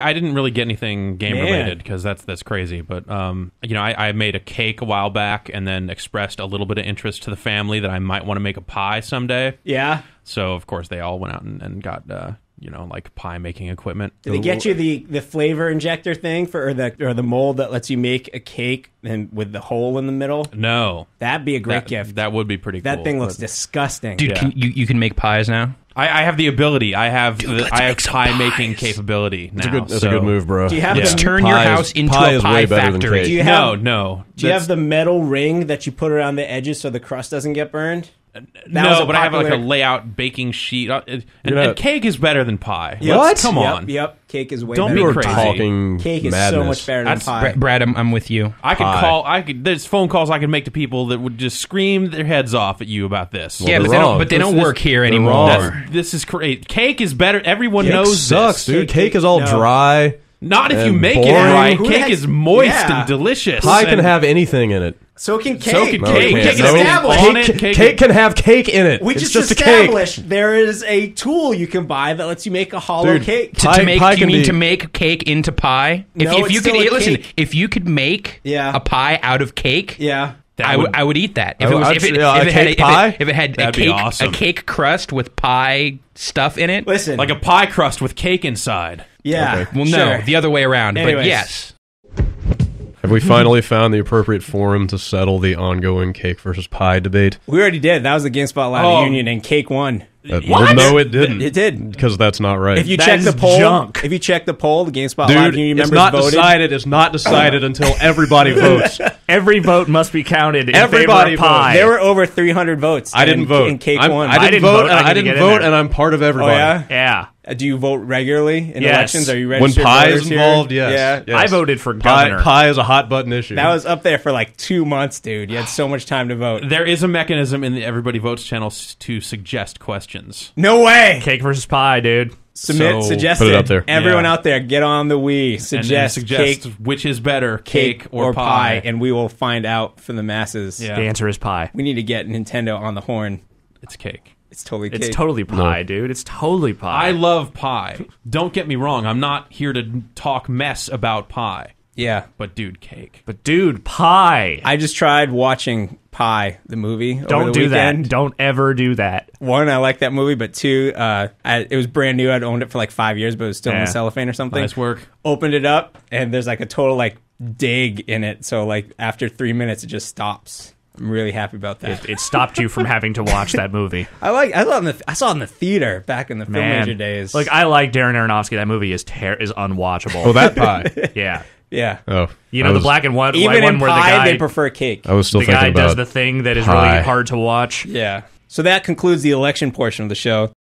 I didn't really get anything game Man. related because that's that's crazy. But um, you know, I, I made a cake a while back and then expressed a little bit of interest to the family that I might want to make a pie someday. Yeah. So of course they all went out and, and got uh, you know like pie making equipment. Did they get you the, the flavor injector thing for or the or the mold that lets you make a cake and with the hole in the middle? No, That'd be a great that, gift. that would be pretty. that cool, thing looks but- disgusting. Dude, Yeah. can, you you can make pies now. I, I have the ability. I have the, let's I have make some pie making pies. capability now. That's a good. That's so- a good move, bro. Do you have Yeah. the Let's turn your Pie is- house into pie a is pie way better than factory. cake. Do you No, have no. no. Do you have the metal ring that you put around the edges so the crust doesn't get burned? That no, but I have like a layout baking sheet. Uh, And, and cake is better than pie. Yep. Let's- Come Yep, on. Yep. Cake is way Don't better. be You are than crazy. talking Cake is so much better than That's- pie. Brad, Brad, I'm, I'm with you. I could Pie. call. I could. There's phone calls I could make to people that would just scream their heads off at you about this. yeah, they're but they don't. But they This don't is- work here anymore. this is great. Cake is better. Everyone Cake knows sucks, this. dude. Cake- Cake is all no. dry. Not if you And make it boring. right. Cake heck- is moist Yeah. and delicious. Pie can have anything in it. So can cake. So can No, cake. it Cake can't. is No. established. on it. Cake, Cake, cake can have cake in it. We it's just, just a cake. established there is a tool you can buy that lets you make a hollow Dude, cake. to, Pie- to make pie you can mean be- to make cake into pie? If, No, if it's you could still a listen, cake. if you could make Yeah. a pie out of cake, yeah. I would would- I would eat that. If I it would- was if it, say, uh, if a it had cake if it- pie? if it had a That'd be cake awesome. a cake crust with pie stuff in it. Listen. like a pie crust with cake inside. yeah. Okay. well, no, sure. the other way around. Anyways. But yes, Have we finally found the appropriate forum to settle the ongoing cake versus pie debate? We already did. That was the GameSpot Live Oh. Union, and Cake won. Uh, well, no, it didn't. It did. because that's not right. If you That check the poll, junk. if you check the poll, the GameSpot Live Dude, Union it's not voted. decided. It's not decided until everybody votes. Every vote must be counted in Everybody favor of pie. There were over 300 votes. I didn't and, vote. And Cake I'm- won. I didn't, didn't vote. vote. and I I didn't didn't get in vote, there. and I'm part of oh everybody. yeah. yeah. Uh, Do you vote regularly in Yes. elections? Are you When pie is involved, yes. Yeah. yes. I voted for Pie, governor. pie is a hot button issue. That was up there for like two months, dude. You had so much time to vote. There is a mechanism in the Everybody Votes channel to suggest questions. No way. Cake versus pie, dude. Submit So- suggested. It up there. Everyone Yeah. out there, get on the Wii. And- and Suggest, suggest cake, which is better, cake, cake, or, pie. and we will find out from the masses. Yeah. The answer is pie. We need to get Nintendo on the horn. It's cake. It's totally It's totally pie, dude. It's totally pie. I love pie. Don't get me wrong. I'm not here to talk mess about pie. yeah. But dude, cake. but dude, pie. I just tried watching Pi, the movie. Don't the do weekend. that. Don't ever do that. One, I like that movie, but two, uh, I, it was brand new. I'd owned it for like five years, but it was still in Yeah. the cellophane or something. Nice work. Opened it up, and there's like a total like dig in it. So like after three minutes, it just stops. I'm really happy about that. It, it stopped you from having to watch that movie. I like. I saw it in the. I saw it in the theater back in the film Man, major days. Like I like Darren Aronofsky. That movie is ter- is unwatchable. oh, that pie. yeah. Yeah. Oh, You I know the was- black and white, white Even one in where the Pie, guy they prefer cake. I was still the thinking guy about does the thing that is pie. really hard to watch. Yeah. So that concludes the election portion of the show.